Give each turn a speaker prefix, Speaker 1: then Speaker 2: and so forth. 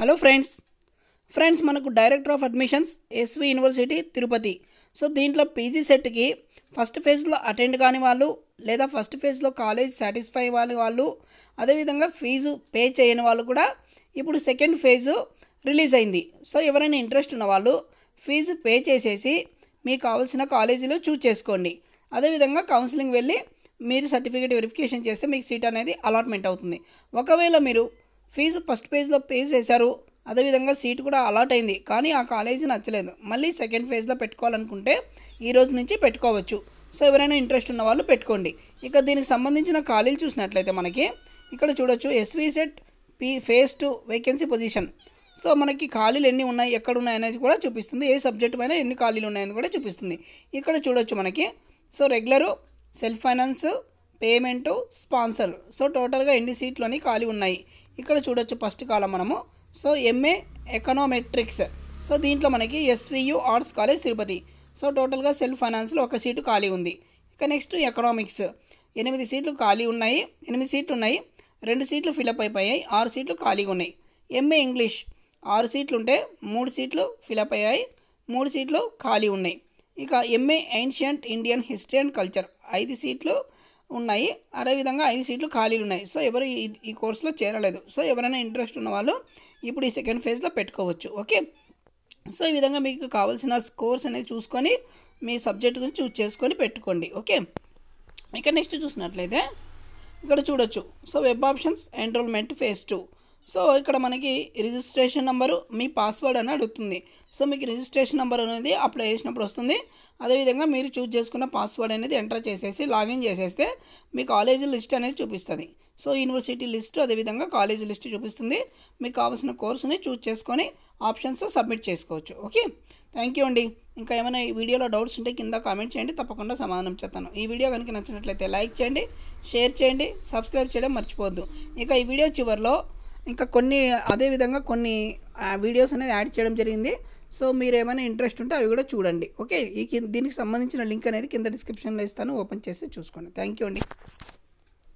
Speaker 1: Hello friends friends మనకు director of admissions SV university Tirupati so దీంట్లో PG సెట్కి first ఫేజ్లో అటెండ్ కాని వాళ్ళు లేదా ఫస్ట్ ఫేజ్లో కాలేజ్ సాటిస్ఫై వాళ్ళ వాళ్ళు అదేవిధంగా ఫీజు పే చేయని వాళ్ళు కూడా ఇప్పుడు సెకండ్ ఫేజు రిలీజ్ అయింది. సో ఎవరైనా ఇంట్రెస్ట్ ఉన్న వాళ్ళు ఫీజు పే చేసేసి మీకు కావాల్సిన కాలేజీలో చూజ్ చేసుకోండి. అదేవిధంగా కౌన్సిలింగ్ వెళ్ళి మీరు సర్టిఫికేట్ వెరిఫికేషన్ చేస్తే మీకు సీట్ అనేది అలాట్మెంట్ అవుతుంది. ఒకవేళ మీరు ఫీజు ఫస్ట్ పేజ్లో పే చేశారు. అదేవిధంగా సీట్ కూడా అలాట్ అయింది. కానీ ఆ కాలేజీ నచ్చలేదు. మళ్ళీ సెకండ్ ఫేజ్లో పెట్టుకోవాలనుకుంటే ఈ రోజు నుంచి పెట్టుకోవచ్చు. సో ఎవరైనా ఇంట్రెస్ట్ ఉన్న వాళ్ళు పెట్టుకోండి. ఇక దీనికి సంబంధించిన ఖాళీలు చూసినట్లయితే మనకి ఇక్కడ చూడొచ్చు SV SET P phase two vacancy position so మనకి ఖాళీలు ఎన్ని ఉన్నాయి ఎక్కడ ఉన్నాయి అనేది కూడా చూపిస్తుంది. ఏ సబ్జెక్ట్ పైన ఎన్ని ఖాళీలు ఉన్నాయని కూడా చూపిస్తుంది. ఇక్కడ చూడొచ్చు మనకి. So regular self finance payment sponsor so టోటల్గా ఎన్ని సీట్లని ఖాళీ ఉన్నాయి. ఇక్కడ చూడొచ్చు ఫస్ట్ కాలం మనము. సో ఎంఏ ఎకనామెట్రిక్స్ సో దీంట్లో మనకి SVU arts college Tirupati so టోటల్గా సెల్ఫ్ ఫైనాన్స్లో ఒక సీటు ఖాళీ ఉంది. ఇక నెక్స్ట్ ఎకనామిక్స్ ఎనిమిది సీట్లు ఖాళీ ఉన్నాయి. ఎనిమిది సీట్లు ఉన్నాయి. రెండు సీట్లు ఫిలప్ అయిపోయాయి. ఆరు సీట్లు ఖాళీగా ఉన్నాయి. ఎంఏ ఇంగ్లీష్ ఆరు సీట్లు ఉంటే మూడు సీట్లు ఫిలప్ అయ్యాయి. మూడు సీట్లు ఖాళీ ఉన్నాయి. ఇక MA ancient Indian history and culture ఐదు సీట్లు ఉన్నాయి. అదేవిధంగా ఐదు సీట్లు ఖాళీలు ఉన్నాయి. సో ఎవరు ఈ ఈ కోర్సులో చేరలేదు. సో ఎవరైనా ఇంట్రెస్ట్ ఉన్న వాళ్ళు ఇప్పుడు ఈ సెకండ్ ఫేజ్లో పెట్టుకోవచ్చు. ఓకే? సో ఈ విధంగా మీకు కావాల్సిన కోర్స్ అనేది చూసుకొని మీ సబ్జెక్ట్ గురించి చూస్ చేసుకొని పెట్టుకోండి. ఓకే? ఇక నెక్స్ట్ చూసినట్లయితే ఇక్కడ చూడొచ్చు. So web options enrolment phase two. So ఇక్కడ మనకి రిజిస్ట్రేషన్ నెంబరు మీ పాస్వర్డ్ అని అడుగుతుంది. సో మీకు రిజిస్ట్రేషన్ నెంబర్ అనేది అప్లై చేసినప్పుడు వస్తుంది. అదేవిధంగా మీరు చూజ్ చేసుకున్న పాస్వర్డ్ అనేది ఎంటర్ చేసేసి లాగిన్ చేసేస్తే మీ కాలేజీ లిస్ట్ అనేది చూపిస్తుంది. సో యూనివర్సిటీ లిస్ట్ అదేవిధంగా కాలేజీ లిస్ట్ చూపిస్తుంది. మీకు కావాల్సిన కోర్సుని చూజ్ చేసుకొని ఆప్షన్స్ సబ్మిట్ చేసుకోవచ్చు. ఓకే థ్యాంక్ యూ అండి. ఇంకా ఏమైనా ఈ వీడియోలో డౌట్స్ ఉంటే కింద కామెంట్ చేయండి. తప్పకుండా సమాధానం చేస్తాను ఈ వీడియో కనుక నచ్చినట్లయితే లైక్ చేయండి షేర్ చేయండి సబ్స్క్రైబ్ చేయడం మర్చిపోవద్దు. ఇక ఈ వీడియో చివరిలో ఇంకా కొన్ని అదేవిధంగా కొన్ని వీడియోస్ అనేది యాడ్ చేయడం జరిగింది. సో మీరు ఏమైనా ఇంట్రెస్ట్ ఉంటే అవి కూడా చూడండి. ఓకే? ఈ దీనికి సంబంధించిన లింక్ అనేది కింద డిస్క్రిప్షన్లో ఇస్తాను. ఓపెన్ చేసి చూసుకోండి. థ్యాంక్ యూ అండి.